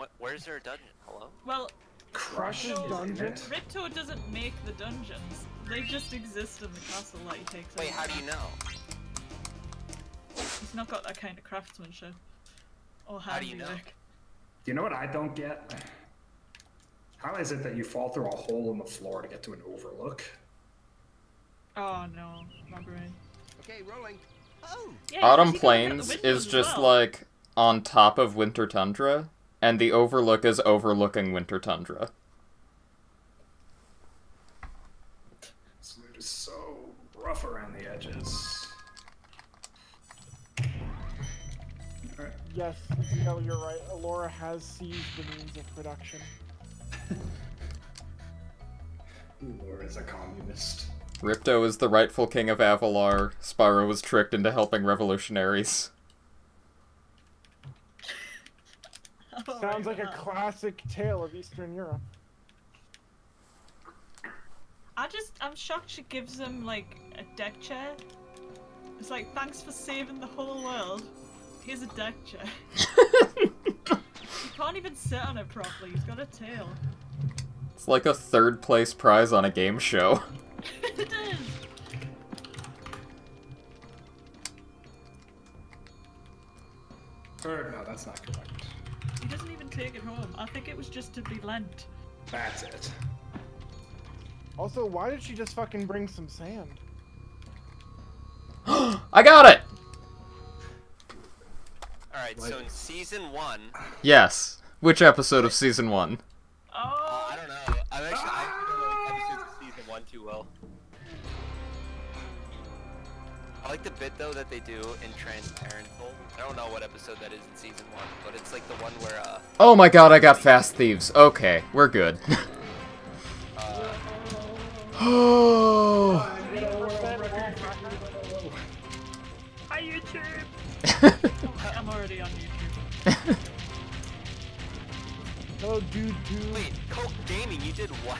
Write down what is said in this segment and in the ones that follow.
What? Where's there a dungeon? Hello? Well, Crush Ripto- dungeon. it? Ripto doesn't make the dungeons. They just exist in the castle that he takes Wait, over. how do you know? He's not got that kind of craftsmanship. Or How do you know? Do you know what I don't get? How is it that you fall through a hole in the floor to get to an overlook? Oh no, my brain. Okay, rolling. Oh, Yeah, Autumn because he can look out the Plains is just well. like on top of Winter Tundra, and the Overlook is overlooking Winter Tundra. This loot is so rough around the edges. Alright. Yes, no, you're right. Elora has seized the means of production. Lure is a communist. Ripto is the rightful king of Avalar. Spyro was tricked into helping revolutionaries. Oh, Sounds right, like a classic tale of Eastern Europe. I just, I'm shocked she gives him like a deck chair. It's like, thanks for saving the whole world. Here's a deck chair. he can't even sit on it properly. He's got a tail. It's like a third place prize on a game show. it is. Or, no, that's not correct. He doesn't even take it home. I think it was just to be lent. That's it. Also, why did she just fucking bring some sand? I got it! Alright, so in season one, Yes. Which episode of season one? Oh, I don't know. I'm actually I don't know episodes of season one too well. I like the bit though that they do in Transparent. I don't know what episode that is in season one, but it's like the one where uh, Oh my god, I got Fast Thieves. Okay, we're good. uh Oh. hi YouTube. I'm already on YouTube. Hello, dude, dude. wait, Coke Gaming, you did what?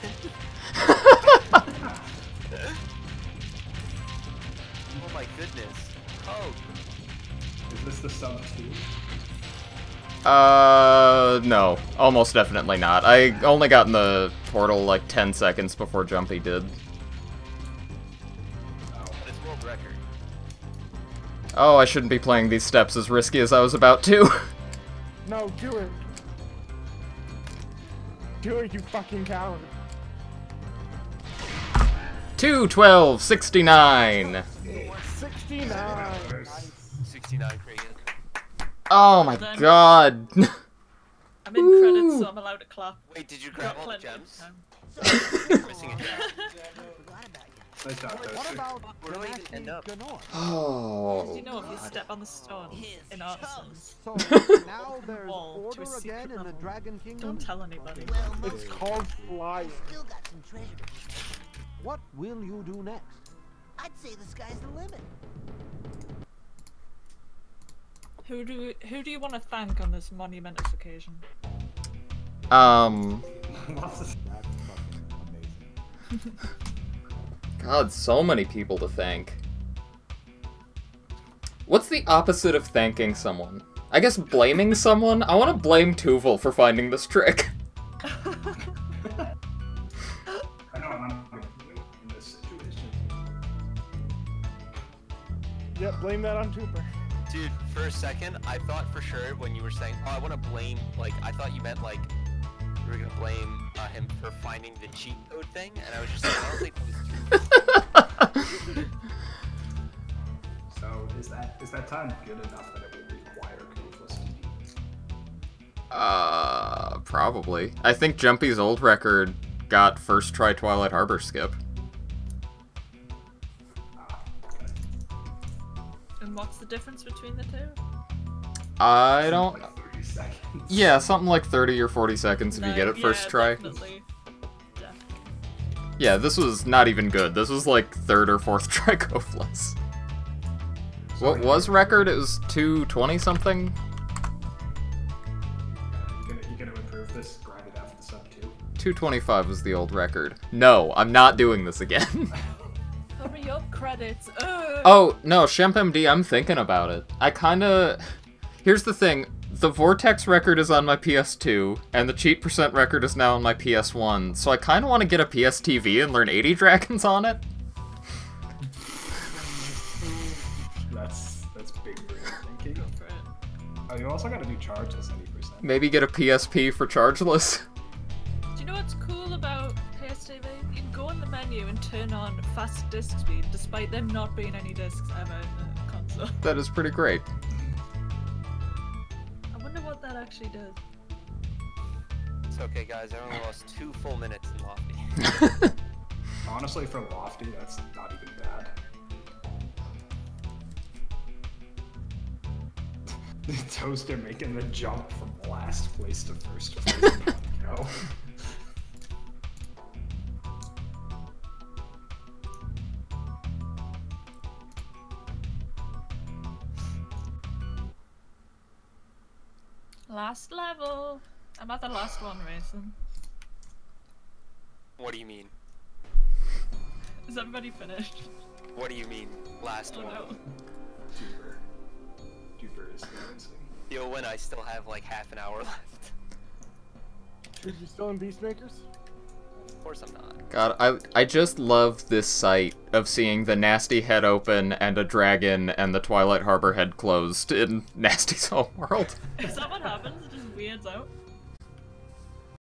oh my goodness. Oh, Is this the sub two? Uh, no. Almost definitely not. I only got in the portal like 10 seconds before Jumpy did. but it's world record. Oh, I shouldn't be playing these steps as risky as I was about to. No, do it. Do it, you fucking coward. 2, 12, 69. 69. Nice. 69 Kragan. Oh my Well done. god. I'm in credits, so I'm allowed to clap. Wait, did you grab Got all the plenty of gems? Missing a gem. forgot about you. Nice job, What Toaster. about Where do I even end up? Ganor? oh. You know, if you step on the stone in artisans, So now there's a order secret again in the. Dragon Kingdom. don't tell anybody. Well, It's called flying. still got some treasure. To find. What will you do next? I'd say the sky's the limit. Who do who do you want to thank on this monumentous occasion? Um, What's this? That's fucking amazing. god, so many people to thank. What's the opposite of thanking someone? I guess blaming someone? I want to blame Tuval for finding this trick. Yep, blame that on Tooper. Dude, for a second, I thought for sure when you were saying, "Oh, I want to blame," like I thought you meant like you were gonna blame uh, him for finding the cheat code thing, and I was just like, I don't think that was true. So is that is that time good enough that it will require coveless? Uh, probably. I think Jumpy's old record got first try Twilight Harbor skip. What's the difference between the two? I don't. Like 30 seconds. Yeah, something like 30 or 40 seconds if you get it yeah, first try. Definitely. Definitely. Yeah, this was not even good. This was like third or fourth try coveless. What was record? It was 220 something? You gonna you gonna improve this? Grind it out for the sub two. 225 was the old record. No, I'm not doing this again. Hurry up, credits. Ugh. oh, no, ShempMD, I'm thinking about it. I kinda. Here's the thing the Vortex record is on my PS2, and the cheat percent record is now on my PS1, so I kind of want to get a PS TV and learn 80 Dragons on it. That's that's big brain thinking. Oh, you also gotta do chargeless 80%. Maybe get a PSP for chargeless. cool about PSTV? You can go in the menu and turn on fast disk speed, despite there not being any discs ever in the console. That is pretty great. I wonder what that actually does. It's okay, guys. I only lost two full minutes in Lofty. Honestly, for Lofty, that's not even bad. the toaster making the jump from last place to first place. no. Last level. I'm at the last one, Mason. What do you mean? Is everybody finished? What do you mean? Last Oh one. no. Duper. Duper is amazing. Yo, when I still have like half an hour left. Dude, you still in Beastmakers? Of course I'm not. God, I I just love this sight of seeing the Gnasty head open and a dragon and the Twilight Harbor head closed in Gnasty's home world. Is that what happens? It just weirds out.